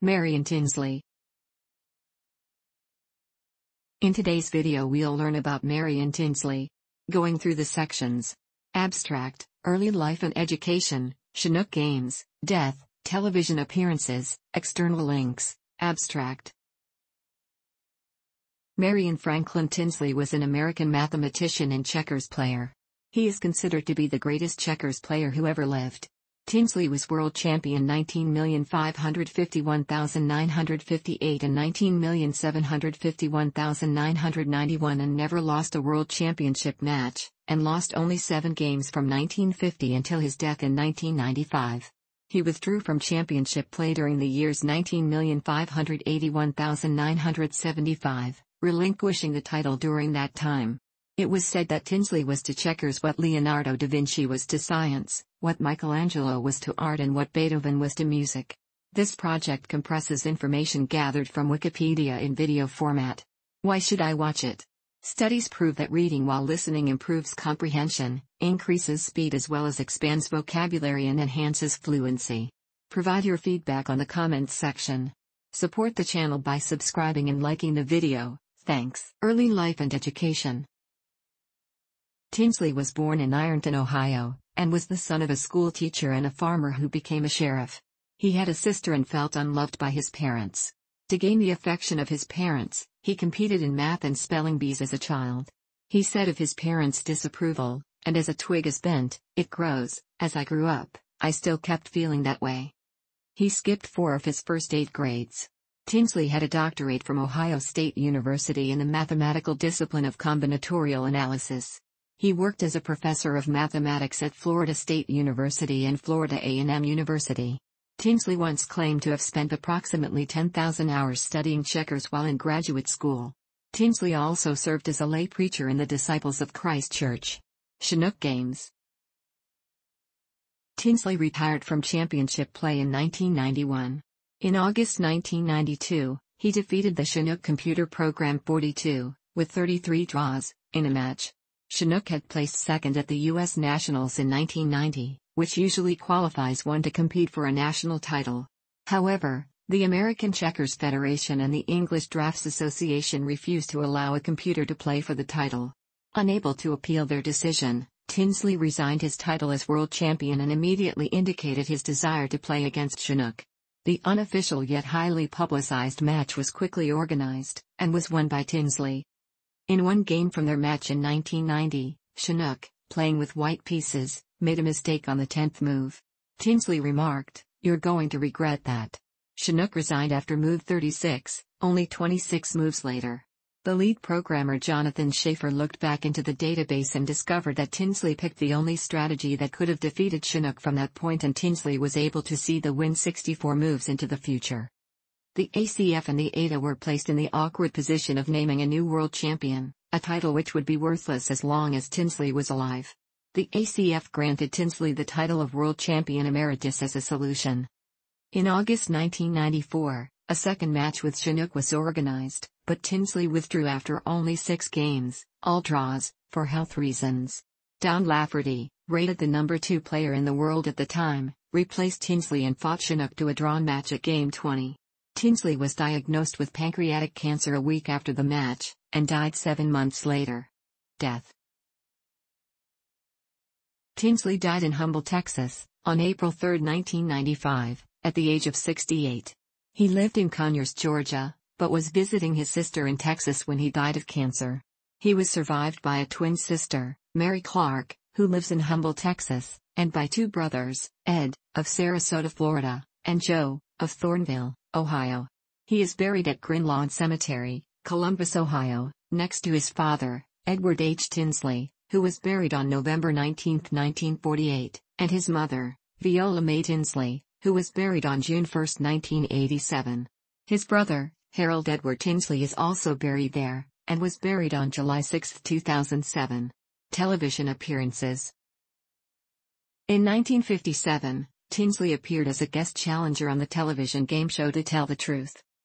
Marion Tinsley. In today's video we'll learn about Marion Tinsley. Going through the sections. Abstract, Early Life and Education, Chinook Games, Death, Television Appearances, External Links, Abstract. Marion Franklin Tinsley was an American mathematician and checkers player. He is considered to be the greatest checkers player who ever lived. Tinsley was world champion 19,551,958 and 19,751,991 and never lost a world championship match, and lost only seven games from 1950 until his death in 1995. He withdrew from championship play during the years 19,581,975, relinquishing the title during that time. It was said that Tinsley was to checkers what Leonardo da Vinci was to science, what Michelangelo was to art and what Beethoven was to music. This project compresses information gathered from Wikipedia in video format. Why should I watch it? Studies prove that reading while listening improves comprehension, increases speed as well as expands vocabulary and enhances fluency. Provide your feedback on the comments section. Support the channel by subscribing and liking the video, thanks. Early Life and Education Tinsley was born in Ironton, Ohio, and was the son of a school teacher and a farmer who became a sheriff. He had a sister and felt unloved by his parents. To gain the affection of his parents, he competed in math and spelling bees as a child. He said of his parents' disapproval, and as a twig is bent, it grows, as I grew up, I still kept feeling that way. He skipped four of his first eight grades. Tinsley had a doctorate from Ohio State University in the mathematical discipline of combinatorial analysis. He worked as a professor of mathematics at Florida State University and Florida A&M University. Tinsley once claimed to have spent approximately 10,000 hours studying checkers while in graduate school. Tinsley also served as a lay preacher in the Disciples of Christ Church. Chinook Games Tinsley retired from championship play in 1991. In August 1992, he defeated the Chinook computer program 42, with 33 draws, in a match. Chinook had placed second at the U.S. Nationals in 1990, which usually qualifies one to compete for a national title. However, the American Checkers Federation and the English Draughts Association refused to allow a computer to play for the title. Unable to appeal their decision, Tinsley resigned his title as world champion and immediately indicated his desire to play against Chinook. The unofficial yet highly publicized match was quickly organized, and was won by Tinsley. In one game from their match in 1990, Chinook, playing with white pieces, made a mistake on the 10th move. Tinsley remarked, You're going to regret that. Chinook resigned after move 36, only 26 moves later. The lead programmer Jonathan Schaeffer looked back into the database and discovered that Tinsley picked the only strategy that could have defeated Chinook from that point and Tinsley was able to see the win 64 moves into the future. The ACF and the ADA were placed in the awkward position of naming a new world champion, a title which would be worthless as long as Tinsley was alive. The ACF granted Tinsley the title of World Champion Emeritus as a solution. In August 1994, a second match with Chinook was organized, but Tinsley withdrew after only six games, all draws, for health reasons. Don Lafferty, rated the number two player in the world at the time, replaced Tinsley and fought Chinook to a drawn match at Game 20. Tinsley was diagnosed with pancreatic cancer a week after the match, and died seven months later. Death Tinsley died in Humble, Texas, on April 3, 1995, at the age of 68. He lived in Conyers, Georgia, but was visiting his sister in Texas when he died of cancer. He was survived by a twin sister, Mary Clark, who lives in Humble, Texas, and by two brothers, Ed, of Sarasota, Florida, and Joe, of Thornville. Ohio. He is buried at Greenlawn Cemetery, Columbus, Ohio, next to his father, Edward H. Tinsley, who was buried on November 19, 1948, and his mother, Viola Mae Tinsley, who was buried on June 1, 1987. His brother, Harold Edward Tinsley is also buried there, and was buried on July 6, 2007. Television appearances In 1957, Tinsley appeared as a guest challenger on the television game show To Tell the Truth.